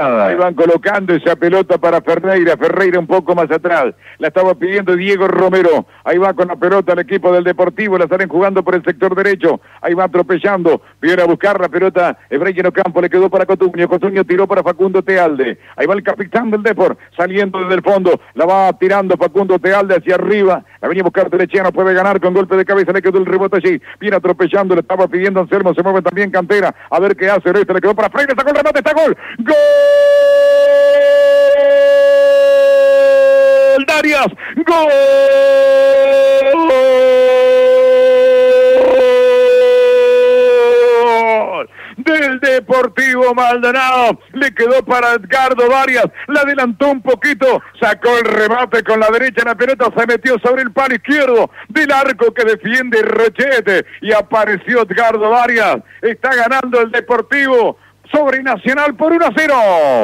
Ahí van colocando esa pelota para Ferreira. Ferreira un poco más atrás. La estaba pidiendo Diego Romero. Ahí va con la pelota el equipo del Deportivo. La salen jugando por el sector derecho. Ahí va atropellando. Viene a buscar la pelota. Ebreino Campo le quedó para Cotuño. Cotuño tiró para Facundo Tealde. Ahí va el capitán del Depor. Saliendo desde el fondo. La va tirando Facundo Tealde hacia arriba. La venía a buscar derecha. No puede ganar con golpe de cabeza. Le quedó el rebote allí. Viene atropellando. Le estaba pidiendo Anselmo. Se mueve también Cantera. A ver qué hace. Le quedó para Freire. Sacó el remate. Está gol. ¡Gol! Darias. Gol del Deportivo Maldonado. Le quedó para Edgardo Varias, la adelantó un poquito, sacó el remate con la derecha, la pelota se metió sobre el palo izquierdo del arco que defiende Rochete y apareció Edgardo Varias. Está ganando el Deportivo sobre Nacional por 1 a 0.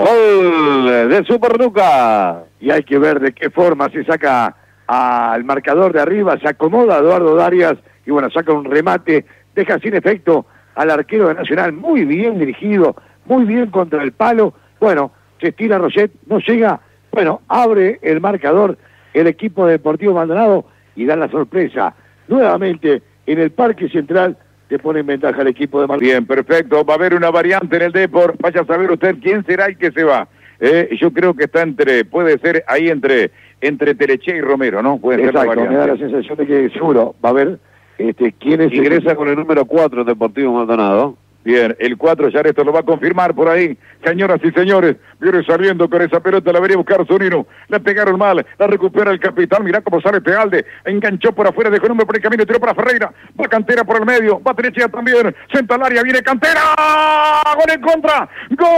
Gol de Superduca. Y hay que ver de qué forma se saca al marcador de arriba, se acomoda Eduardo Darias y bueno, saca un remate, deja sin efecto al arquero de Nacional, muy bien dirigido, muy bien contra el palo. Bueno, se estira Roget, no llega. Bueno, abre el marcador el equipo Deportivo Maldonado y da la sorpresa. Nuevamente en el Parque Central te pone en ventaja el equipo de Maldonado. Bien, perfecto. Va a haber una variante en el Depor. Vaya a saber usted quién será el que se va. Eh, yo creo que está entre, puede ser ahí entre entre Teleche y Romero, ¿no? Puede Exacto, ser la me da la sensación de que seguro va a haber este, quién es Ingresa con el número 4 Deportivo Maldonado. Bien, el 4 ya esto lo va a confirmar por ahí. Señoras y señores, viene saliendo con esa pelota, la vería buscar Zunino. Le pegaron mal, la recupera el capitán. Mirá cómo sale Tealde. Enganchó por afuera, dejó el número por el camino, tiró para Ferreira. Va Cantera por el medio, va Trecha también. Senta al área, viene Cantera. Gol en contra. Gol.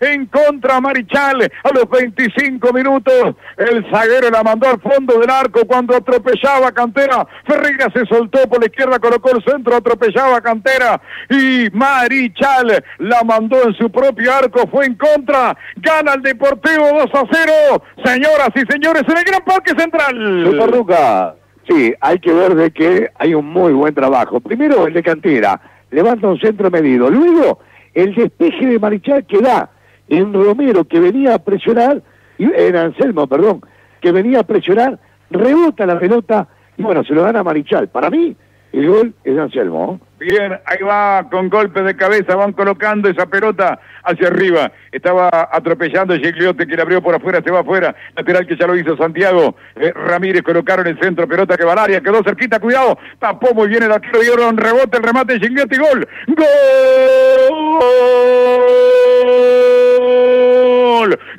En contra Marichal a los 25 minutos. El zaguero la mandó al fondo del arco cuando atropellaba Cantera. Ferreira se soltó por la izquierda, colocó el centro, atropellaba Cantera y Marichal la mandó en su propio arco, fue en contra. Gana el Deportivo 2 a 0. Señoras y señores, en el Gran Parque Central. Superduca. Sí, hay que ver de que hay un muy buen trabajo. Primero el de Cantera, levanta un centro medido. Luego el despeje de Marichal que da en Romero, que venía a presionar, en Anselmo, perdón, que venía a presionar, rebota la pelota y bueno, se lo dan a Marichal. Para mí, el gol es de Anselmo. Bien, ahí va con golpe de cabeza, van colocando esa pelota hacia arriba. Estaba atropellando Gigliotti que le abrió por afuera, se va afuera. Lateral que ya lo hizo Santiago. Eh, Ramírez colocaron el centro, pelota que va al área, quedó cerquita, cuidado. Tapó muy bien el arquero, dieron rebote, el remate de Gigliotti, gol. Gol.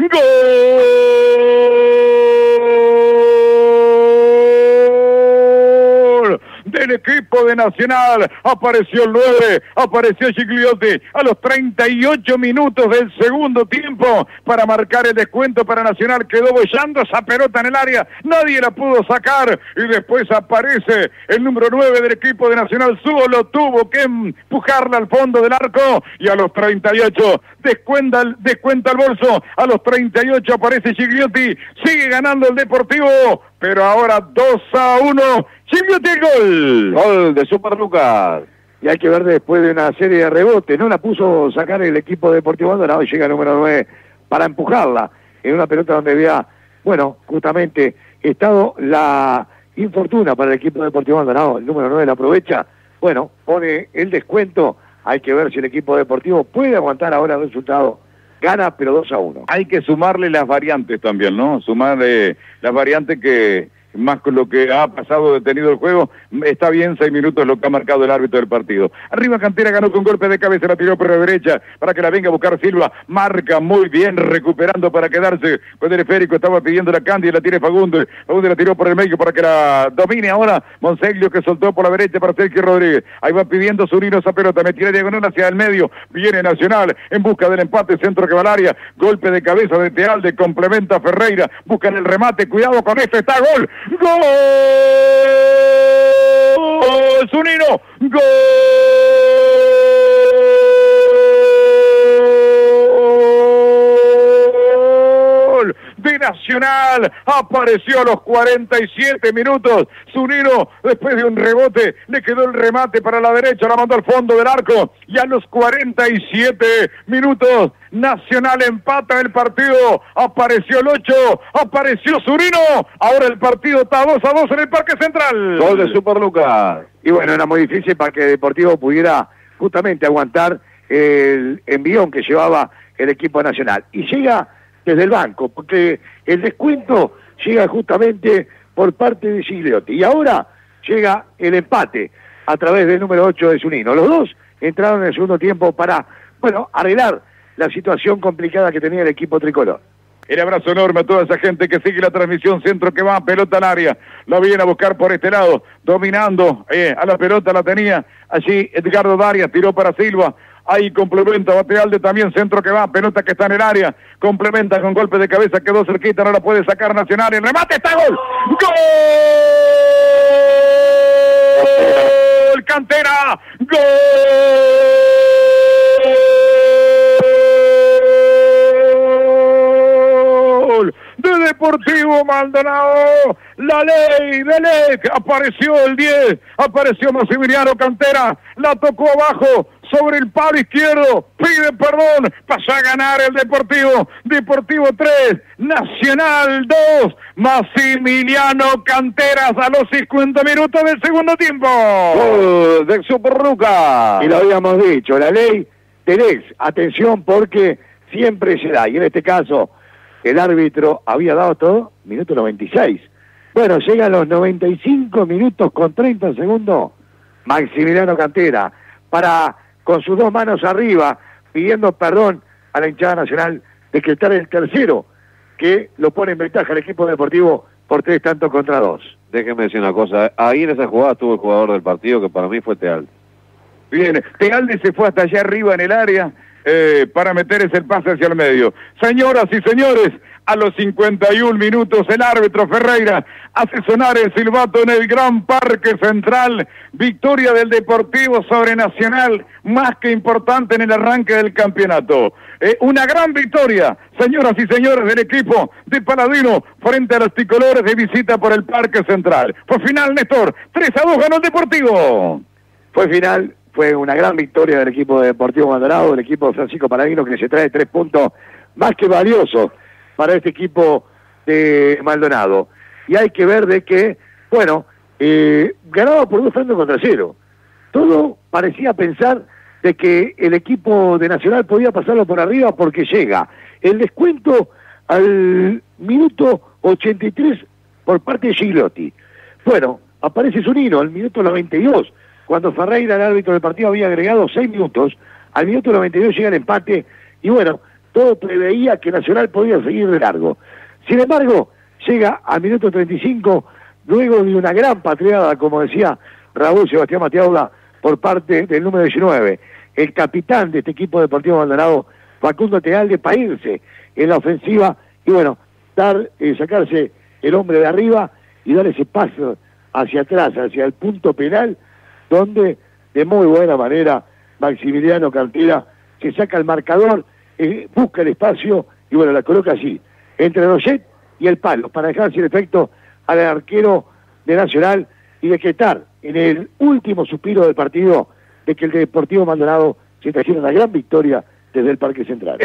Gol del equipo de Nacional. Apareció el 9, apareció Gigliotti a los 38 minutos del segundo tiempo para marcar el descuento para Nacional. Quedó bollando esa pelota en el área, nadie la pudo sacar y después aparece el número 9 del equipo de Nacional. Solo tuvo que empujarla al fondo del arco y a los 38 descuenta descuenta el bolso. A los 38 aparece Gigliotti, sigue ganando el Deportivo, pero ahora 2 a 1. Gigliotti el gol. Gol de Superlucas. Y hay que ver después de una serie de rebotes. No la puso sacar el equipo deportivo y llega el número 9 para empujarla en una pelota donde había, bueno, justamente estado la infortuna para el equipo deportivo Maldonado. El número 9 la aprovecha. Bueno, pone el descuento. Hay que ver si el equipo deportivo puede aguantar ahora el resultado. Gana, pero 2 a 1. Hay que sumarle las variantes también, ¿no? Sumarle las variantes que más con lo que ha pasado detenido el juego, está bien seis minutos lo que ha marcado el árbitro del partido. Arriba Cantera ganó con golpe de cabeza, la tiró por la derecha para que la venga a buscar Silva, marca muy bien, recuperando para quedarse con el esférico, estaba pidiendo la Candy, la tiene Fagundes, Fagundes la tiró por el medio para que la domine ahora Monseglio que soltó por la derecha para Sergio Rodríguez, ahí va pidiendo Zurino esa pelota, me tira diagonal hacia el medio, viene Nacional en busca del empate, centro que va golpe de cabeza de Tealde, complementa a Ferreira, buscan el remate, cuidado con esto, está gol, ¡Gol! ¡Zunino! De Nacional. Apareció a los 47 minutos. Zunino, después de un rebote, le quedó el remate para la derecha, la mandó al fondo del arco. Y a los 47 minutos, Nacional empata el partido. Apareció el 8, apareció Zunino. Ahora el partido está 2 a 2 en el Parque Central. Gol de Super Lucas. Y bueno, era muy difícil para que Deportivo pudiera justamente aguantar el envión que llevaba el equipo nacional. Y llega desde el banco, porque el descuento llega justamente por parte de Gigliotti. Y ahora llega el empate a través del número 8 de Zunino. Los dos entraron en el segundo tiempo para, bueno, arreglar la situación complicada que tenía el equipo tricolor. El abrazo enorme a toda esa gente que sigue la transmisión, centro que va, pelota al área, la viene a buscar por este lado, dominando eh, a la pelota, la tenía allí Edgardo Darias, tiró para Silva, ahí complementa Batealde también, centro que va, pelota que está en el área, complementa con golpe de cabeza, quedó cerquita, no la puede sacar Nacional, el remate está gol, gol, cantera, gol. de Deportivo Maldonado. La ley de ley. Apareció el 10. Apareció Maximiliano Cantera. La tocó abajo sobre el palo izquierdo. Pide perdón. Pasa a ganar el Deportivo. Deportivo 3. Nacional 2. Maximiliano Canteras a los 50 minutos del segundo tiempo. Gol de Superruca. Y lo habíamos dicho, la ley del ex. Atención porque siempre se da. Y en este caso el árbitro había dado todo, minuto 96. Bueno, llegan los 95 minutos con 30 segundos, Maximiliano Cantera, para, con sus dos manos arriba, pidiendo perdón a la hinchada nacional, decretar el tercero, que lo pone en ventaja el equipo deportivo por tres tantos contra dos. Déjeme decir una cosa, ahí en esa jugada estuvo el jugador del partido que para mí fue Tealde. Bien, Tealde se fue hasta allá arriba en el área, eh, para meter ese pase hacia el medio. Señoras y señores, a los 51 minutos el árbitro Ferreira hace sonar el silbato en el Gran Parque Central. Victoria del Deportivo sobre Nacional, más que importante en el arranque del campeonato. Eh, una gran victoria, señoras y señores del equipo de Paladino, frente a los tricolores de visita por el Parque Central. Fue final, Néstor. 3 a 2 ganó el Deportivo. Fue final fue una gran victoria del equipo de Deportivo Maldonado, del equipo de Francisco Paladino, que se trae tres puntos más que valiosos para este equipo de Maldonado. Y hay que ver de que, bueno, eh, ganaba por dos tantos contra cero. Todo parecía pensar de que el equipo de Nacional podía pasarlo por arriba porque llega. El descuento al minuto 83 por parte de Gigliotti. Bueno, aparece Zunino al minuto 92 cuando Ferreira, el árbitro del partido, había agregado seis minutos, al minuto 92 llega el empate, y bueno, todo preveía que Nacional podía seguir de largo. Sin embargo, llega al minuto 35, luego de una gran patriada, como decía Raúl Sebastián Mateaula, por parte del número 19, el capitán de este equipo deportivo abandonado, Facundo Tealde, para irse en la ofensiva y bueno, dar, eh, sacarse el hombre de arriba y dar ese paso hacia atrás, hacia el punto penal, donde de muy buena manera Maximiliano Cantera se saca el marcador, eh, busca el espacio y bueno, la coloca allí, entre Roget y el palo, para dejar sin efecto al arquero de Nacional y decretar en el último suspiro del partido de que el Deportivo Maldonado se trajera una gran victoria desde el Parque Central.